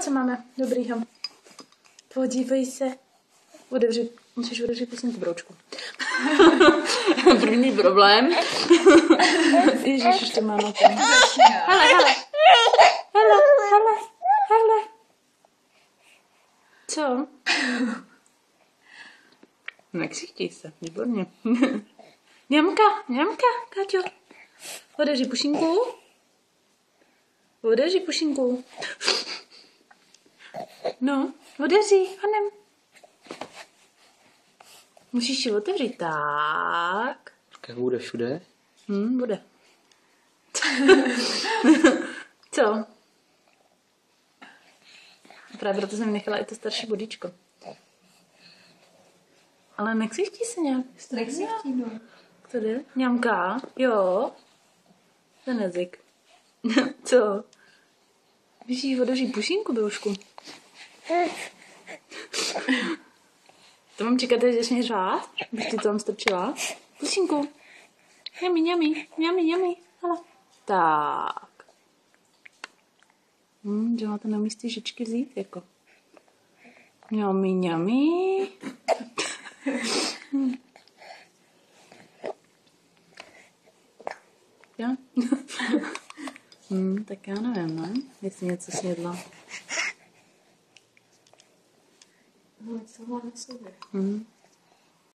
co máme dobrýho. Podívej se. Otevři, musíš otevřít pusinku broučku. První problém. Ježíš, ještě máma tam. Hele, hele. Hele, hele, hele. Co? Neksichtí se, výborně. Ňamka, ňamka, Káťo. Odeři pušinku. Odeři pušinku. No, odeři, hanem. Musíš ji otevřít tak. Tak bude všude. Hm, bude. Co? Právě proto jsem nechala i to starší bodičko. Ale neksichtí se nějak. Neksichtí, no. Co jde? Ňamka? Jo. Ten jazyk. Co? Víš, jí odevří pušinku, broušku. To mám čekat, že začneš řvát? Bych ti to tam strčila. Pušinku. Ňami, ňami, ňami, ňami. Hele. Tak. Hm, že máte na místě žičky vzít, jako. Ňami, ňami. Jo? hmm, tak já nevím, ne? Jestli něco snědla. No, co má na sobě? Hmm.